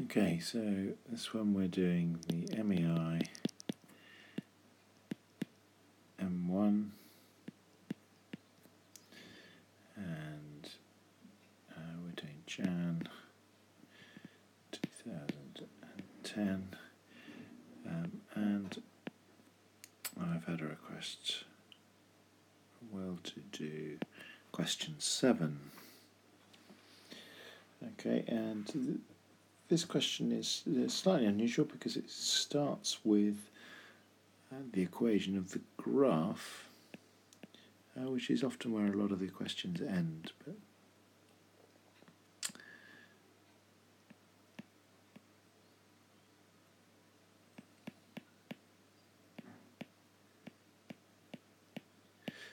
Okay, so this one we're doing the MEI M1 and uh, we're doing Jan 2010 um, and I've had a request well to do question 7 okay and this question is uh, slightly unusual because it starts with uh, the equation of the graph, uh, which is often where a lot of the questions end. But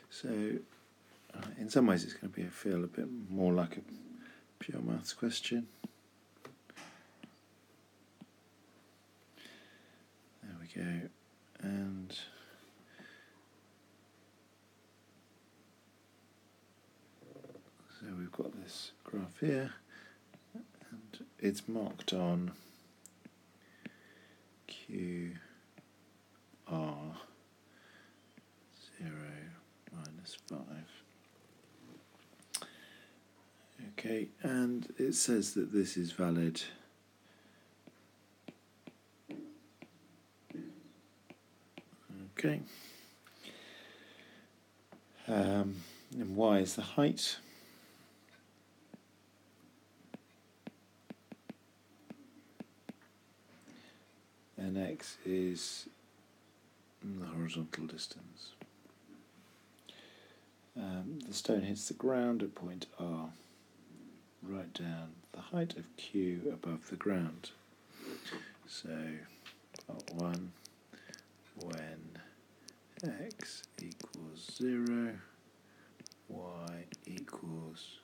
so, uh, in some ways, it's going to be feel a bit more like a pure maths question. There we go. And so we've got this graph here, and it's marked on Q R zero minus five. Okay, and it says that this is valid. Okay. Um, and y is the height. And x is the horizontal distance. Um, the stone hits the ground at point R. Write down the height of Q above the ground. So, part 1 when x equals 0, y equals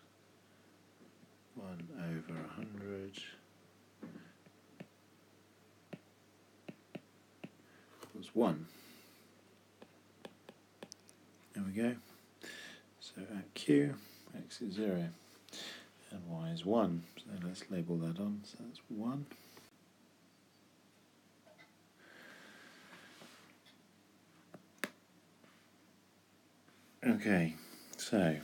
1 over 100 equals 1. There we go. So at q, x is 0 and y is 1. So let's label that on. So that's 1. Okay, so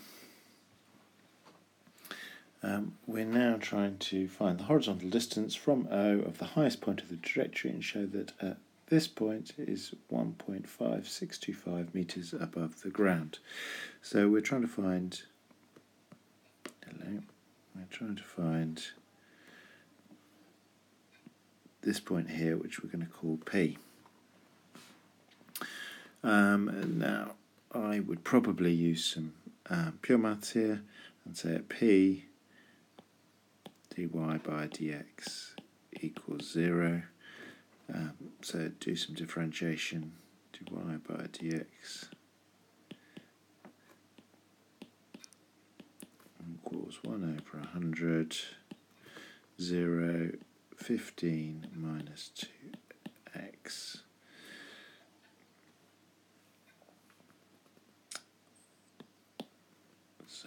um, we're now trying to find the horizontal distance from O of the highest point of the trajectory and show that at this point is 1.5625 meters above the ground. So we're trying to find, hello, we're trying to find this point here, which we're going to call P. Um, now, I would probably use some um, pure maths here and say at P dy by dx equals 0. Um, so do some differentiation dy by dx equals 1 over 100, 0, 15 minus 2x.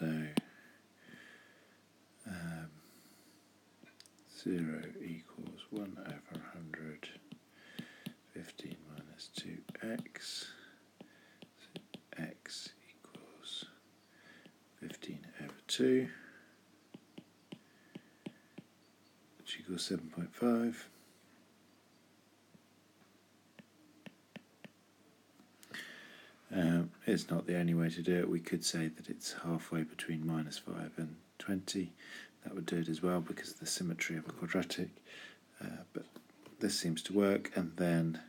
So um, 0 equals 1 over 100, 15 minus 2x, so x equals 15 over 2, which equals 7.5. It's not the only way to do it. We could say that it's halfway between minus 5 and 20. That would do it as well because of the symmetry of a quadratic. Uh, but this seems to work. And then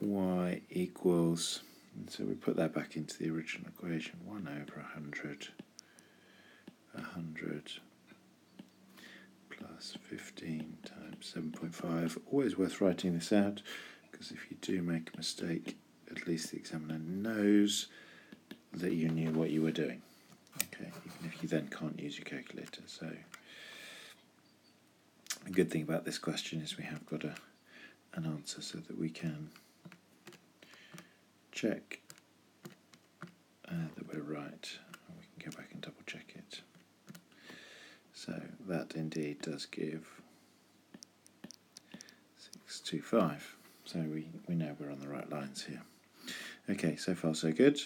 y equals, so we put that back into the original equation 1 over 100, 100 plus 15 times 7.5. Always worth writing this out because if you do make a mistake, at least the examiner knows that you knew what you were doing. Okay, even if you then can't use your calculator. So, a good thing about this question is we have got a, an answer so that we can check uh, that we're right. And we can go back and double check it. So, that indeed does give 625. So we, we know we're on the right lines here. Okay, so far so good.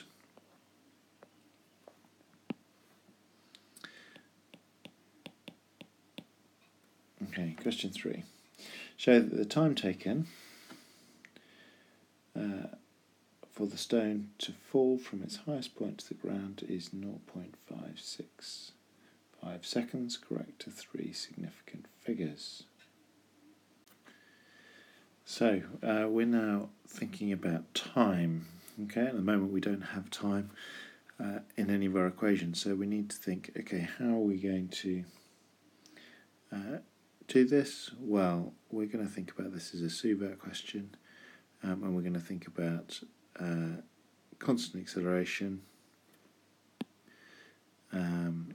Okay, question three. Show that the time taken uh, for the stone to fall from its highest point to the ground is 0.565 seconds, correct to three significant figures. So uh, we're now thinking about time. Okay, at the moment we don't have time uh, in any of our equations, so we need to think. Okay, how are we going to uh, do this? Well, we're going to think about this as a SUVAT question, um, and we're going to think about uh, constant acceleration. Um,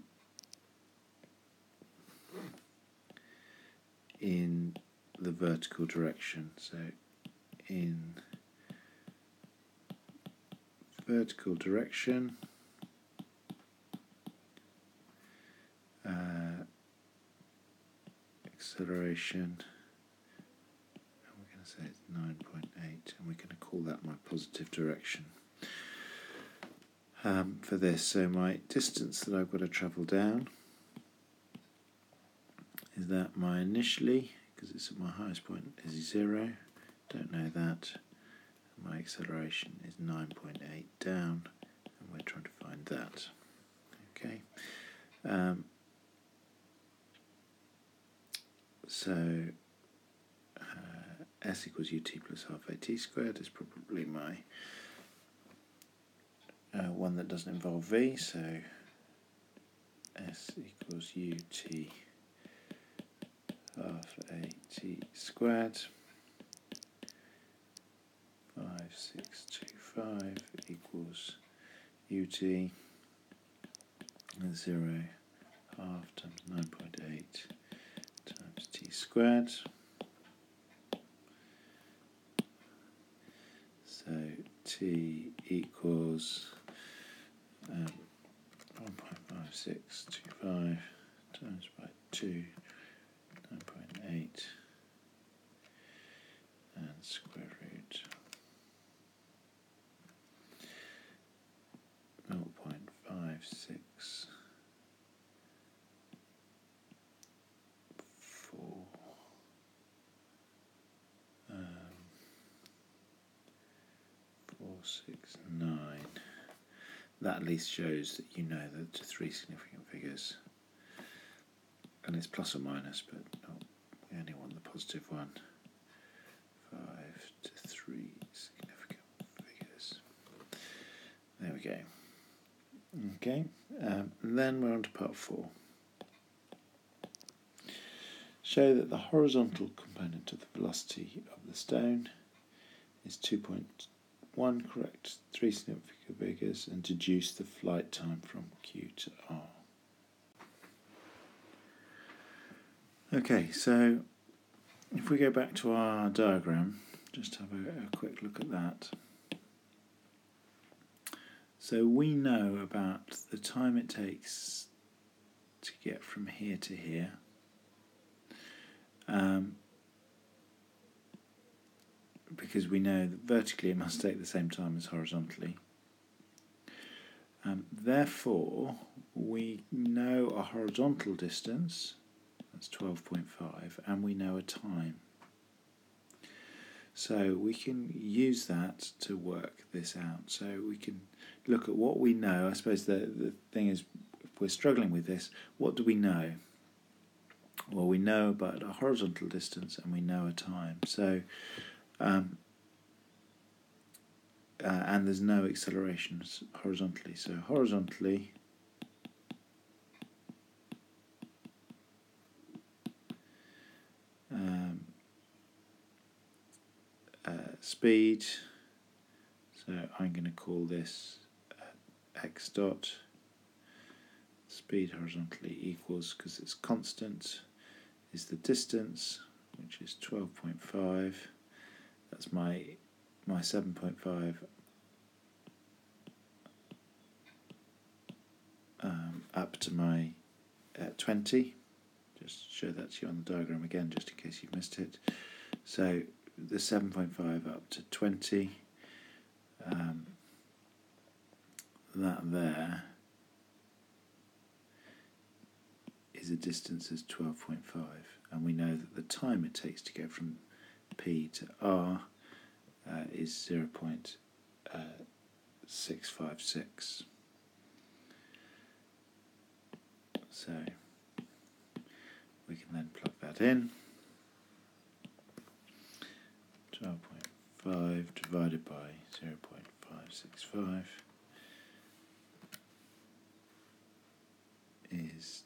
in the vertical direction. So in vertical direction, uh, acceleration, and we're going to say it's 9.8, and we're going to call that my positive direction. Um, for this, so my distance that I've got to travel down is that my initially because it's at my highest point is 0 don't know that my acceleration is 9.8 down and we're trying to find that. Okay. Um, so uh, s equals ut plus half a t squared is probably my uh, one that doesn't involve v so s equals ut half a t squared. 5625 equals ut and 0 half times 9.8 times t squared. So t equals um, 1.5625 times by 2 9.8 and square root 0.56 four um, four six nine that at least shows that you know the three significant figures and it's plus or minus, but we only want the positive one. Five to three significant figures. There we go. Okay, um, and then we're on to part four. Show that the horizontal component of the velocity of the stone is 2.1 correct, three significant figures, and deduce the flight time from Q to R. Okay, so if we go back to our diagram, just have a, a quick look at that. So we know about the time it takes to get from here to here. Um, because we know that vertically it must take the same time as horizontally. Um, therefore, we know a horizontal distance that's 12.5 and we know a time. So we can use that to work this out. So we can look at what we know. I suppose the, the thing is, if we're struggling with this, what do we know? Well, we know about a horizontal distance and we know a time. So, um, uh, and there's no accelerations horizontally. So horizontally, speed. So I'm going to call this uh, x dot speed horizontally equals because it's constant is the distance which is 12.5 that's my my 7.5 um, up to my uh, 20 just show that to you on the diagram again just in case you've missed it so the 7.5 up to 20. Um, that there is a distance as 12.5 and we know that the time it takes to go from P to R uh, is 0.656. So we can then plug that in. 12.5 divided by 0.565 is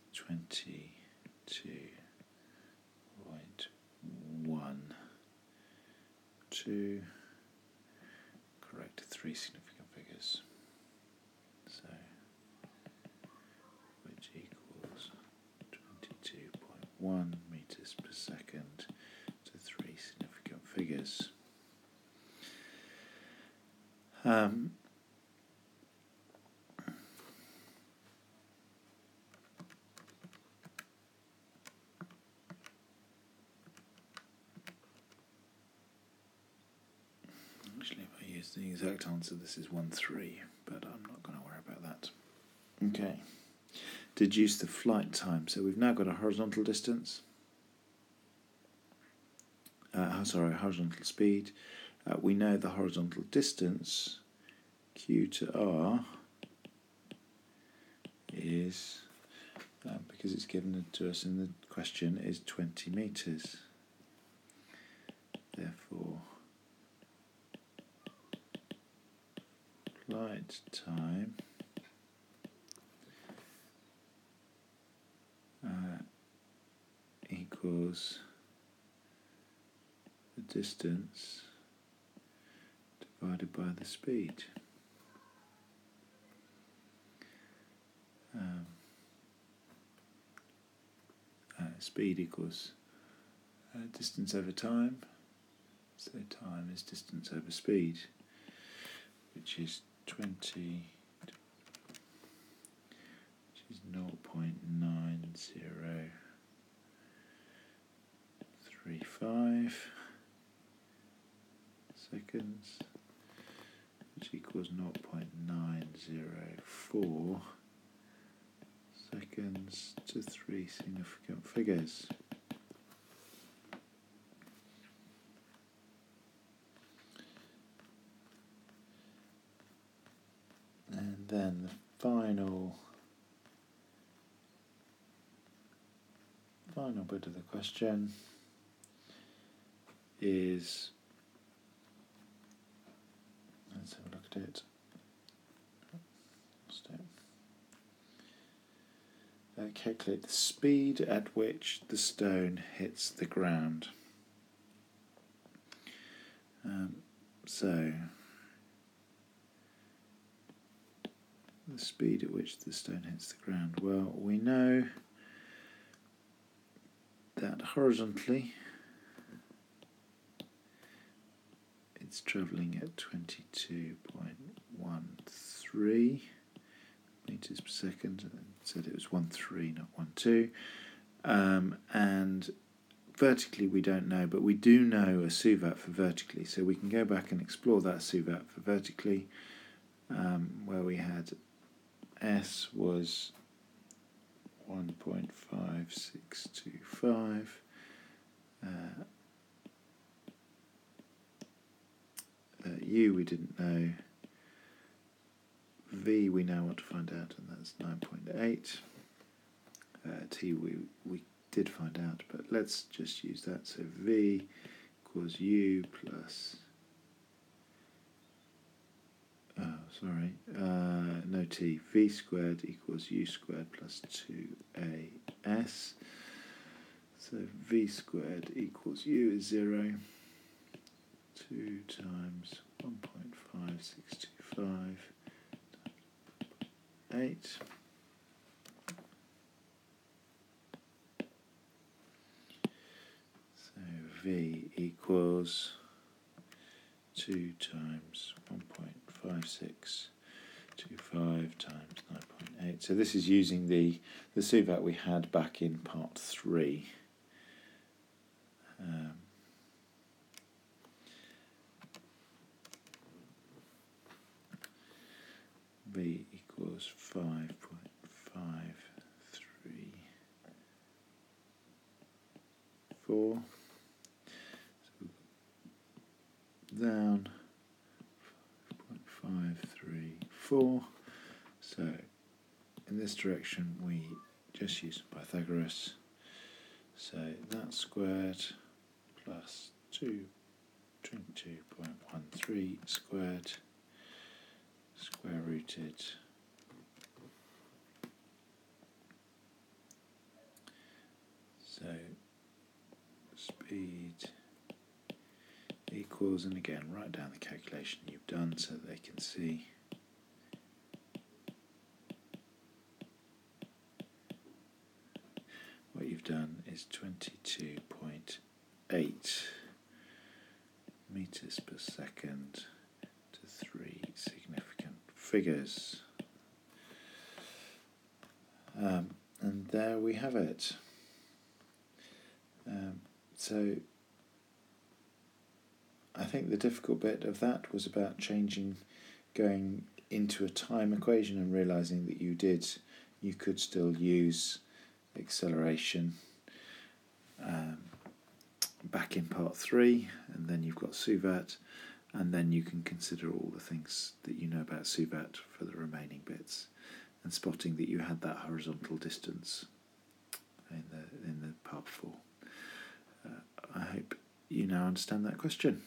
22.12. Correct three significant figures. So, which equals 22.1 meters per second to three significant figures. Um, Actually, if I exact answer, this is 1 3, but I'm not going to worry about that. Okay. Deduce the flight time. So we've now got a horizontal distance. Uh, oh, sorry, horizontal speed. Uh, we know the horizontal distance, Q to R, is, um, because it's given to us in the question, is 20 metres. Therefore, flight time uh, equals the distance divided by the speed. Um, uh, speed equals uh, distance over time, so time is distance over speed, which is 20, which is 0.9035 seconds which equals 0.904 seconds to three significant figures. And then the final of the question is let's have a look at it. Uh, calculate the speed at which the stone hits the ground. Um, so, the speed at which the stone hits the ground. Well, we know that horizontally it's travelling at 22.13 meters per second. I said it was 1 3, not 1 2. Um, and vertically, we don't know, but we do know a SUVAT for vertically. So we can go back and explore that SUVAT for vertically, um, where we had S was 1.5625. Uh, uh, U we didn't know. V we now want to find out, and that's 9.8. Uh, T we, we did find out, but let's just use that. So V equals U plus. Oh, sorry. Uh, no T. V squared equals U squared plus 2AS. So V squared equals U is 0. 2 times 1.5625 8. So V equals 2 times 1.5625 0.5625 times 9.8. So this is using the, the SUVAT we had back in part 3. Um, B equals 5.534. So down 5.534. So in this direction we just use Pythagoras. So that squared plus 2 22.13 squared square rooted so speed equals and again write down the calculation you've done so they can see what you've done is 22.8 meters per second to three significant figures. Um, and there we have it. Um, so I think the difficult bit of that was about changing, going into a time equation and realizing that you did, you could still use acceleration. Um, back in part three, and then you've got Suvat, and then you can consider all the things that you know about Suvat for the remaining bits, and spotting that you had that horizontal distance in the in the part four. Uh, I hope you now understand that question.